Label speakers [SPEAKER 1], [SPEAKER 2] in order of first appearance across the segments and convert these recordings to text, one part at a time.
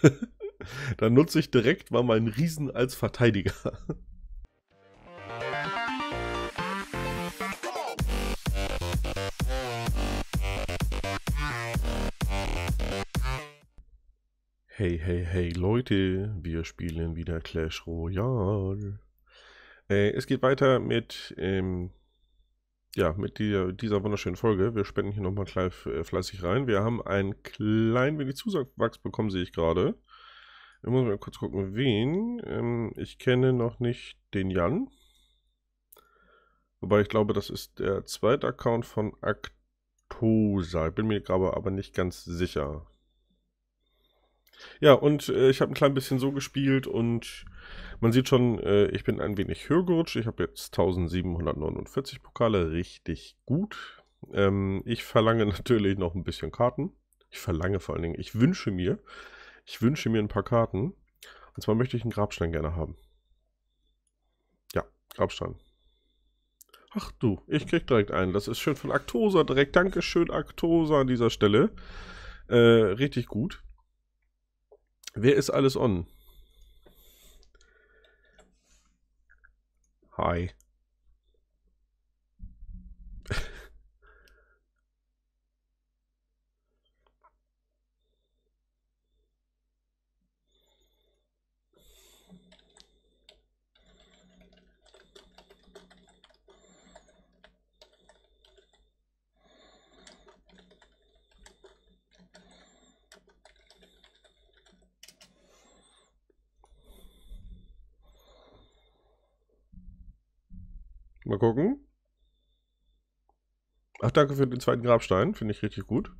[SPEAKER 1] Dann nutze ich direkt mal meinen Riesen als Verteidiger. Hey, hey, hey Leute, wir spielen wieder Clash Royale. Äh, es geht weiter mit, ähm, ja, mit dieser, dieser wunderschönen Folge. Wir spenden hier nochmal äh, fleißig rein. Wir haben ein klein wenig Zuwachs bekommen, sehe ich gerade. Ich muss mal kurz gucken, wen. Ähm, ich kenne noch nicht den Jan. Wobei ich glaube, das ist der zweite Account von Actosa. Ich bin mir gerade aber nicht ganz sicher. Ja, und äh, ich habe ein klein bisschen so gespielt und man sieht schon, äh, ich bin ein wenig höher gerutscht. Ich habe jetzt 1749 Pokale, richtig gut. Ähm, ich verlange natürlich noch ein bisschen Karten. Ich verlange vor allen Dingen, ich wünsche mir, ich wünsche mir ein paar Karten. Und zwar möchte ich einen Grabstein gerne haben. Ja, Grabstein. Ach du, ich krieg direkt einen. Das ist schön von Actosa direkt. Dankeschön, Actosa an dieser Stelle. Äh, richtig gut. Wer ist alles on? Hawaii. Ach, danke für den zweiten Grabstein. Finde ich richtig gut.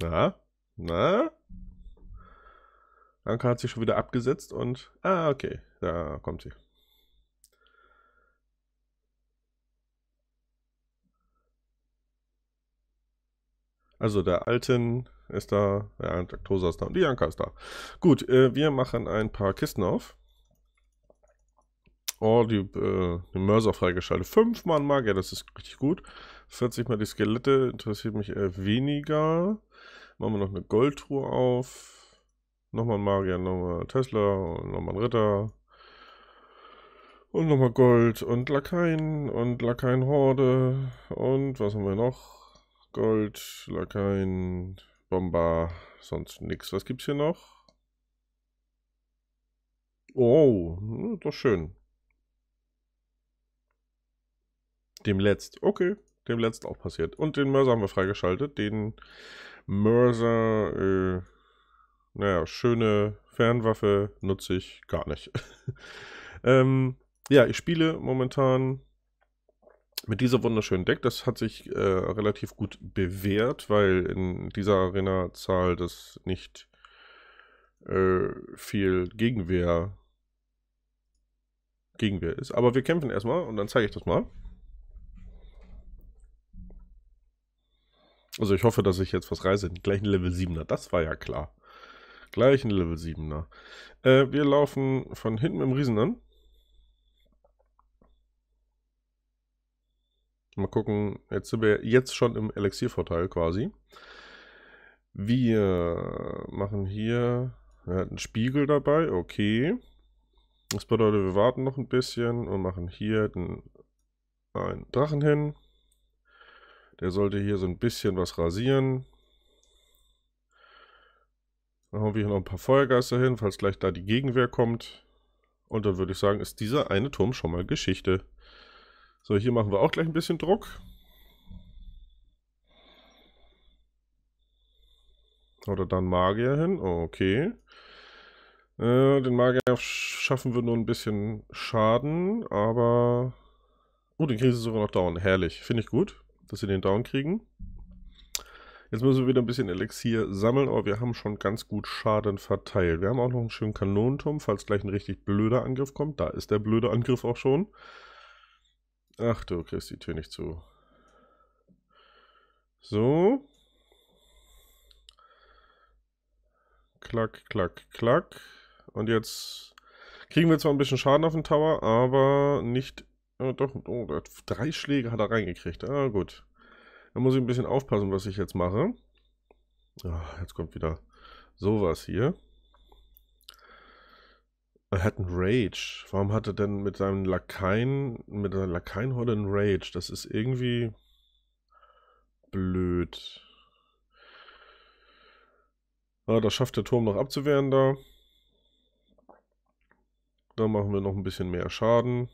[SPEAKER 1] Na? Na? Anka hat sich schon wieder abgesetzt und... Ah, okay. Da kommt sie. Also der alten ist da, ja, Laktosa ist da und die Janka ist da. Gut, äh, wir machen ein paar Kisten auf. Oh, die, äh, die Mörser freigeschaltet. Fünfmal Magier, das ist richtig gut. 40 mal die Skelette, interessiert mich eher weniger. Machen wir noch eine Goldtruhe auf. Nochmal ein Magier, nochmal Tesla, nochmal ein Ritter. Und nochmal Gold und Lakaien und Lakaien-Horde. Und was haben wir noch? Gold, Lakaien, Bomber, sonst nichts. Was gibt's hier noch? Oh, hm, doch schön. Dem letzt. Okay, dem letzt auch passiert. Und den Mörser haben wir freigeschaltet. Den Mörser, äh, naja, schöne Fernwaffe nutze ich gar nicht. ähm, ja, ich spiele momentan mit dieser wunderschönen Deck. Das hat sich äh, relativ gut bewährt, weil in dieser Arena-Zahl das nicht äh, viel Gegenwehr, Gegenwehr ist. Aber wir kämpfen erstmal und dann zeige ich das mal. Also ich hoffe, dass ich jetzt was reise. Gleich ein Level 7er, das war ja klar. Gleich ein Level 7er. Äh, wir laufen von hinten mit dem Riesen an. Mal gucken, jetzt sind wir jetzt schon im Elixiervorteil quasi. Wir machen hier wir einen Spiegel dabei, okay. Das bedeutet, wir warten noch ein bisschen und machen hier den, einen Drachen hin. Der sollte hier so ein bisschen was rasieren. Dann haben wir hier noch ein paar Feuergeister hin, falls gleich da die Gegenwehr kommt. Und dann würde ich sagen, ist dieser eine Turm schon mal Geschichte. So, hier machen wir auch gleich ein bisschen Druck. Oder dann Magier hin. Okay. Äh, den Magier schaffen wir nur ein bisschen Schaden, aber... Oh, den kriegen sie sogar noch down. Herrlich. Finde ich gut, dass sie den down kriegen. Jetzt müssen wir wieder ein bisschen Elixier sammeln, aber wir haben schon ganz gut Schaden verteilt. Wir haben auch noch einen schönen Kanonenturm, falls gleich ein richtig blöder Angriff kommt. Da ist der blöde Angriff auch schon. Ach, du kriegst die Tür nicht zu. So. Klack, klack, klack. Und jetzt kriegen wir zwar ein bisschen Schaden auf den Tower, aber nicht Oh, doch, oh, drei Schläge hat er reingekriegt. Ah, gut. Da muss ich ein bisschen aufpassen, was ich jetzt mache. Oh, jetzt kommt wieder sowas hier. Er hat einen Rage. Warum hat er denn mit seinem Lakaien, mit seiner Lakaienhorde einen Rage? Das ist irgendwie blöd. Ah, das schafft der Turm noch abzuwehren da. Da machen wir noch ein bisschen mehr Schaden.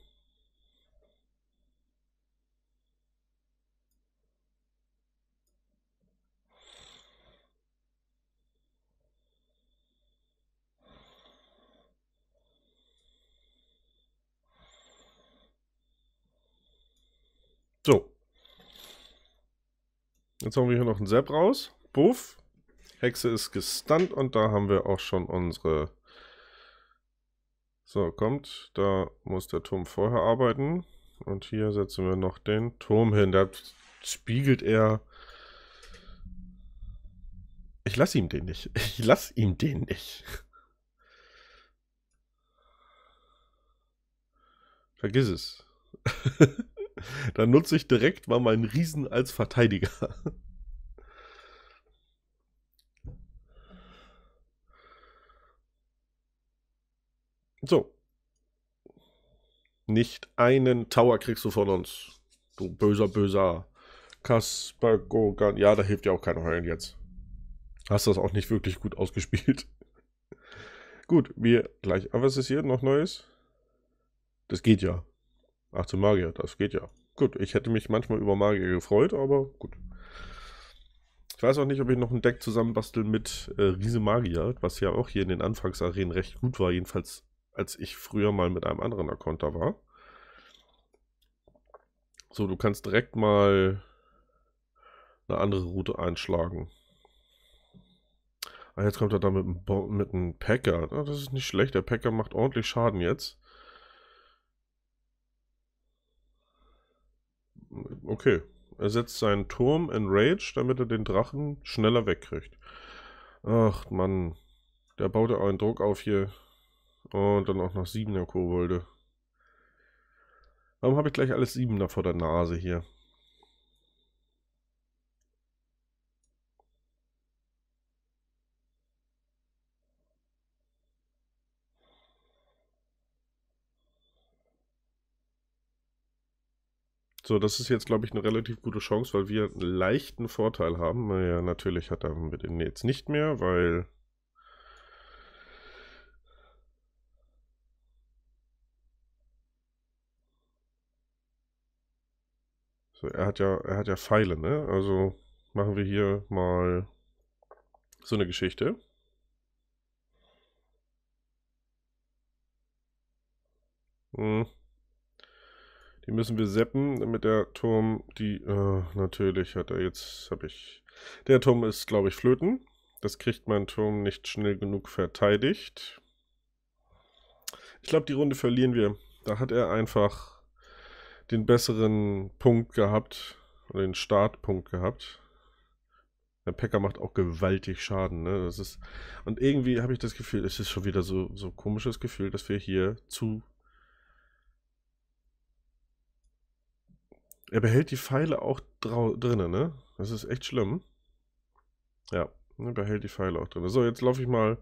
[SPEAKER 1] So. Jetzt haben wir hier noch einen Sepp raus. Buff. Hexe ist gestunt und da haben wir auch schon unsere... So, kommt. Da muss der Turm vorher arbeiten. Und hier setzen wir noch den Turm hin. Da spiegelt er... Ich lasse ihm den nicht. Ich lasse ihm den nicht. Vergiss es. Dann nutze ich direkt mal meinen Riesen als Verteidiger. So. Nicht einen Tower kriegst du von uns. Du böser, böser Kasper Gogan. Ja, da hilft ja auch kein Heulen jetzt. Hast das auch nicht wirklich gut ausgespielt. gut, wir gleich. Aber was ist hier noch Neues? Das geht ja. 18 Magier, das geht ja. Gut, ich hätte mich manchmal über Magier gefreut, aber gut. Ich weiß auch nicht, ob ich noch ein Deck zusammenbastel mit äh, Riese Magier, was ja auch hier in den Anfangsarenen recht gut war, jedenfalls als ich früher mal mit einem anderen Account war. So, du kannst direkt mal eine andere Route einschlagen. Ah, jetzt kommt er da mit einem, mit einem Packer. Ah, das ist nicht schlecht. Der Packer macht ordentlich Schaden jetzt. Okay. Er setzt seinen Turm in Rage, damit er den Drachen schneller wegkriegt. Ach, Mann. Der baut ja auch einen Druck auf hier. Und dann auch noch 7er Kobolde. Warum habe ich gleich alles 7er vor der Nase hier? So, das ist jetzt, glaube ich, eine relativ gute Chance, weil wir einen leichten Vorteil haben. Naja, natürlich hat er mit den jetzt nicht mehr, weil... So, er hat ja, er hat ja Pfeile, ne? Also machen wir hier mal so eine Geschichte. Hm. Die müssen wir seppen, damit der Turm die... Äh, natürlich hat er jetzt... habe ich... Der Turm ist, glaube ich, flöten. Das kriegt mein Turm nicht schnell genug verteidigt. Ich glaube, die Runde verlieren wir. Da hat er einfach den besseren Punkt gehabt. Oder den Startpunkt gehabt. Der Packer macht auch gewaltig Schaden, ne? Das ist. Und irgendwie habe ich das Gefühl, es ist schon wieder so, so komisches Gefühl, dass wir hier zu Er behält die Pfeile auch drinnen, ne? Das ist echt schlimm. Ja, er behält die Pfeile auch drin. So, jetzt laufe ich mal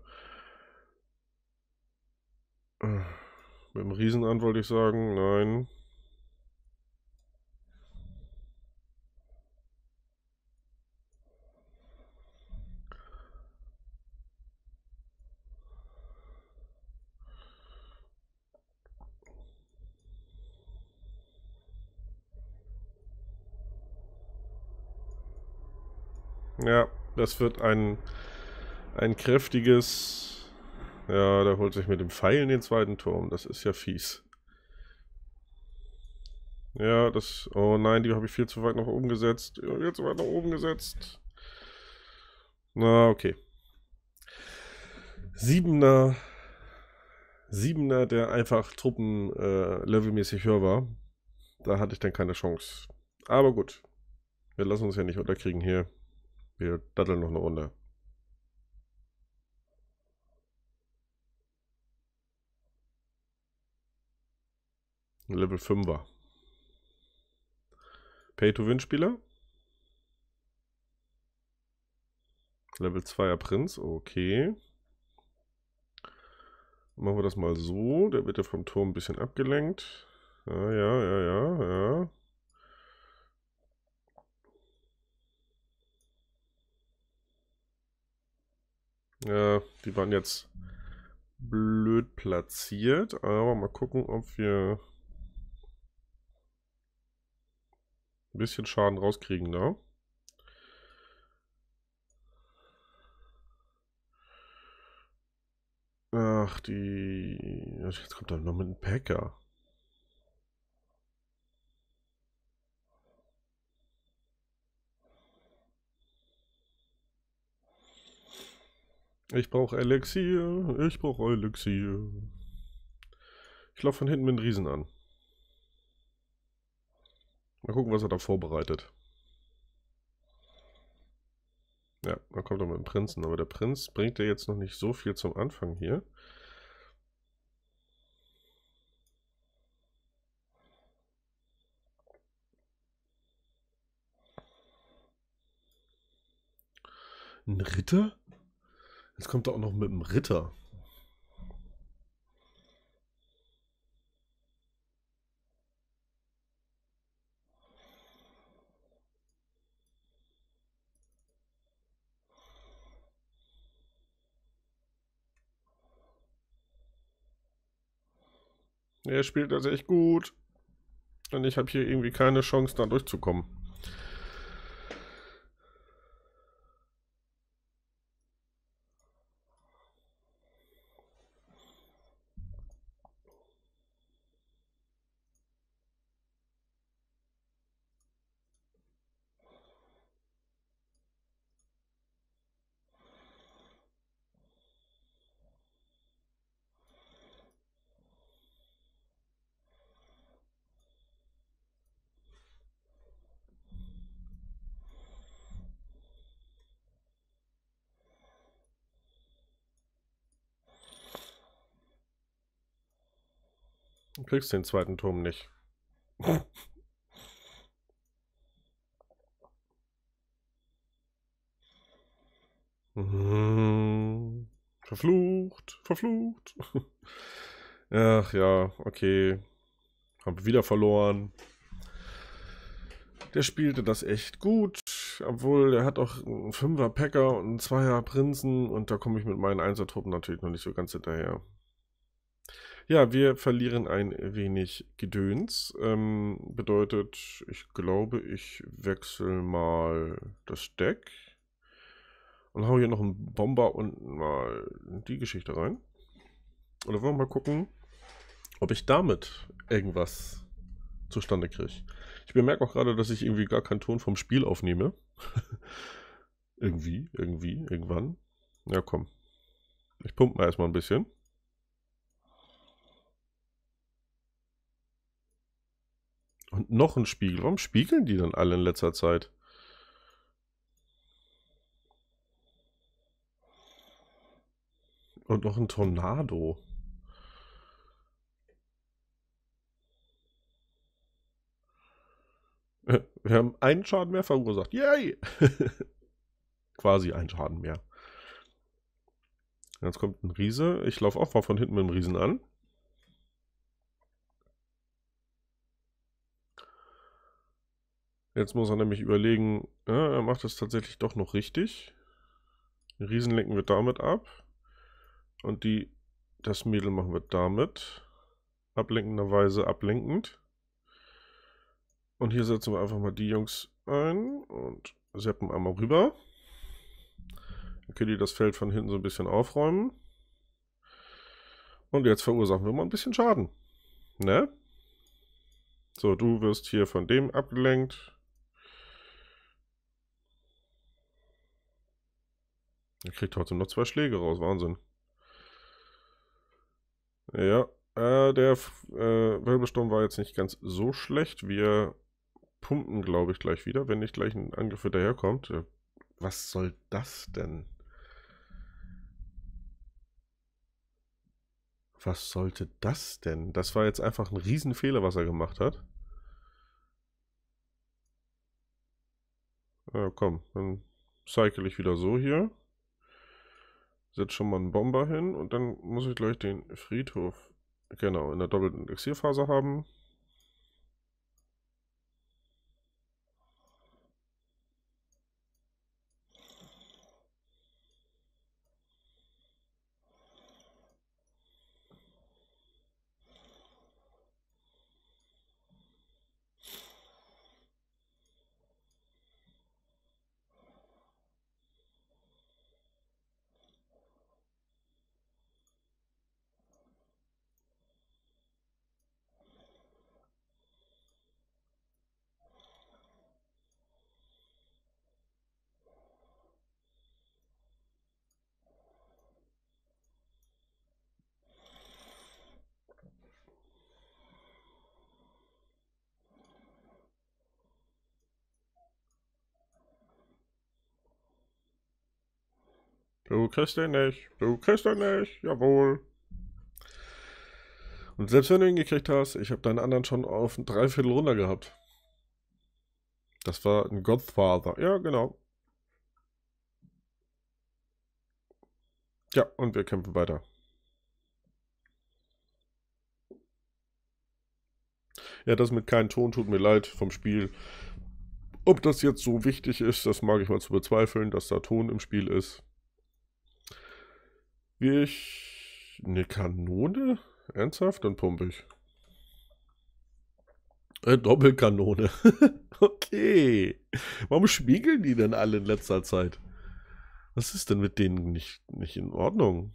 [SPEAKER 1] äh, mit dem Riesen an, wollte ich sagen. Nein. Ja, das wird ein, ein kräftiges... Ja, der holt sich mit dem Pfeil in den zweiten Turm. Das ist ja fies. Ja, das... Oh nein, die habe ich viel zu weit nach oben gesetzt. Viel zu weit nach oben gesetzt. Na, okay. Siebener... Siebener, der einfach Truppen äh, levelmäßig höher war. Da hatte ich dann keine Chance. Aber gut. Wir lassen uns ja nicht unterkriegen hier. Wir daddeln noch eine Runde. Level 5er. Pay-to-Win-Spieler. Level 2er Prinz, okay. Machen wir das mal so. Der wird ja vom Turm ein bisschen abgelenkt. Ja, ja, ja, ja, ja. Ja, die waren jetzt blöd platziert, aber mal gucken, ob wir ein bisschen Schaden rauskriegen da. Ach, die... Jetzt kommt er noch mit einem Packer. Ich brauche Elixier, ich brauche Elixier. Ich laufe von hinten mit dem Riesen an. Mal gucken, was er da vorbereitet. Ja, dann kommt er mit dem Prinzen. Aber der Prinz bringt ja jetzt noch nicht so viel zum Anfang hier. Ein Ritter? Jetzt kommt er auch noch mit dem Ritter. Er spielt das echt gut. Und ich habe hier irgendwie keine Chance, da durchzukommen. Du kriegst den zweiten Turm nicht. Verflucht, verflucht. Ach ja, okay. Hab wieder verloren. Der spielte das echt gut, obwohl er hat auch einen Fünfer Packer und einen Zweier Prinzen und da komme ich mit meinen Einsertruppen natürlich noch nicht so ganz hinterher. Ja, wir verlieren ein wenig Gedöns. Ähm, bedeutet, ich glaube, ich wechsle mal das Deck. Und hau hier noch einen Bomber und mal die Geschichte rein. Und dann wollen wir mal gucken, ob ich damit irgendwas zustande kriege. Ich bemerke auch gerade, dass ich irgendwie gar keinen Ton vom Spiel aufnehme. irgendwie, irgendwie, irgendwann. Ja, komm. Ich pumpe mal erstmal ein bisschen. Noch ein Spiegel. Warum spiegeln die dann alle in letzter Zeit? Und noch ein Tornado. Äh, wir haben einen Schaden mehr verursacht. Yay! Quasi einen Schaden mehr. Jetzt kommt ein Riese. Ich laufe auch mal von hinten mit dem Riesen an. Jetzt muss er nämlich überlegen, ja, er macht das tatsächlich doch noch richtig. Den Riesen lenken wir damit ab. Und die, das Mädel machen wir damit. Ablenkenderweise ablenkend. Und hier setzen wir einfach mal die Jungs ein und seppen einmal rüber. Dann können die das Feld von hinten so ein bisschen aufräumen. Und jetzt verursachen wir mal ein bisschen Schaden. Ne? So, du wirst hier von dem abgelenkt. Er kriegt trotzdem noch zwei Schläge raus. Wahnsinn. Ja, äh, der äh, Wirbelsturm war jetzt nicht ganz so schlecht. Wir pumpen, glaube ich, gleich wieder, wenn nicht gleich ein Angriff hinterherkommt. Was soll das denn? Was sollte das denn? Das war jetzt einfach ein Riesenfehler, was er gemacht hat. Ja, komm, dann cycle ich wieder so hier. Setz schon mal einen Bomber hin und dann muss ich gleich den Friedhof, genau, in der doppelten Elixierphase haben. Du kriegst den nicht. Du kriegst den nicht. Jawohl. Und selbst wenn du ihn gekriegt hast, ich habe deinen anderen schon auf ein Dreiviertel runter gehabt. Das war ein Godfather. Ja, genau. Ja, und wir kämpfen weiter. Ja, das mit keinem Ton tut mir leid vom Spiel. Ob das jetzt so wichtig ist, das mag ich mal zu bezweifeln, dass da Ton im Spiel ist. Ich. Eine Kanone? Ernsthaft? Dann pumpe ich. Eine Doppelkanone. okay. Warum spiegeln die denn alle in letzter Zeit? Was ist denn mit denen nicht, nicht in Ordnung?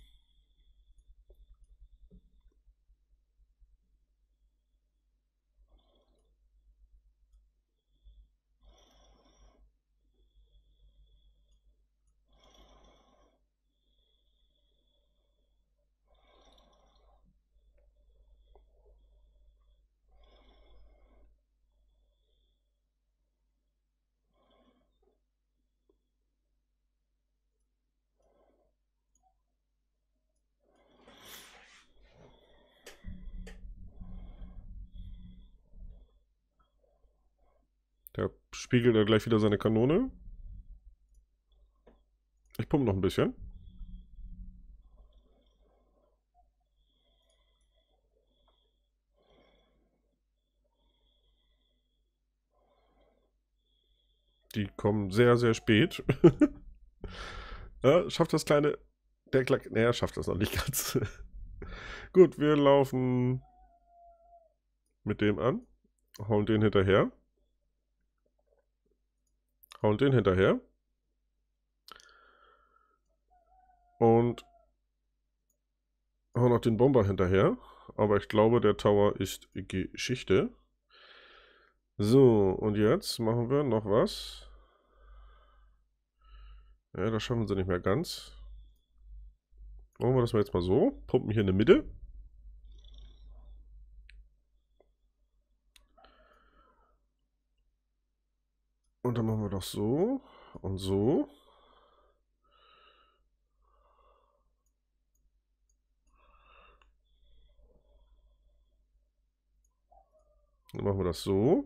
[SPEAKER 1] Der spiegelt ja gleich wieder seine Kanone. Ich pumpe noch ein bisschen. Die kommen sehr, sehr spät. ja, schafft das kleine... Der Klack... Naja, schafft das noch nicht ganz. Gut, wir laufen mit dem an. Hauen den hinterher. Den hinterher. Und hauen noch den Bomber hinterher. Aber ich glaube, der Tower ist Geschichte. So, und jetzt machen wir noch was. Ja, das schaffen sie nicht mehr ganz. Machen wir das mal jetzt mal so. Pumpen hier in der Mitte. Und dann machen wir doch so und so. Dann machen wir das so.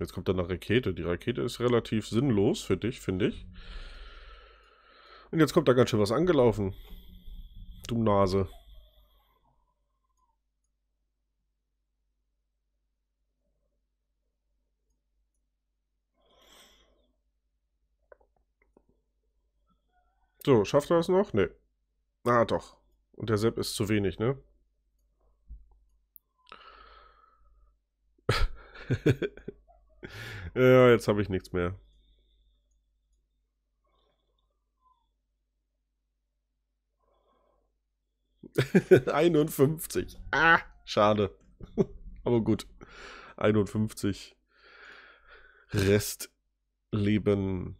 [SPEAKER 1] Jetzt kommt dann eine Rakete. Die Rakete ist relativ sinnlos für dich, finde ich. Und jetzt kommt da ganz schön was angelaufen. Du Nase. So, schafft er es noch? Ne. Ah, doch. Und der Sepp ist zu wenig, ne? ja, jetzt habe ich nichts mehr. 51. Ah, schade. Aber gut. 51. Restleben.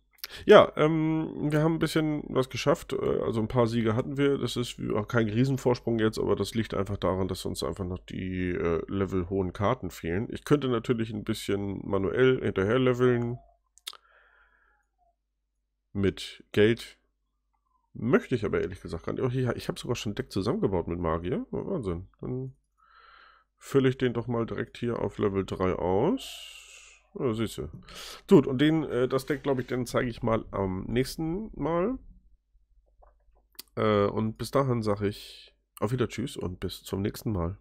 [SPEAKER 1] Ja, ähm, wir haben ein bisschen was geschafft. Äh, also ein paar Siege hatten wir. Das ist auch kein Riesenvorsprung jetzt, aber das liegt einfach daran, dass uns einfach noch die äh, levelhohen Karten fehlen. Ich könnte natürlich ein bisschen manuell hinterher leveln. Mit Geld. Möchte ich aber ehrlich gesagt gar nicht. Oh, ich habe sogar schon ein Deck zusammengebaut mit Magier. Oh, Wahnsinn. Dann fülle ich den doch mal direkt hier auf Level 3 aus. Siehst du. Gut, und den, äh, das Deck, glaube ich, den zeige ich mal am nächsten Mal. Äh, und bis dahin sage ich auf Wieder Tschüss und bis zum nächsten Mal.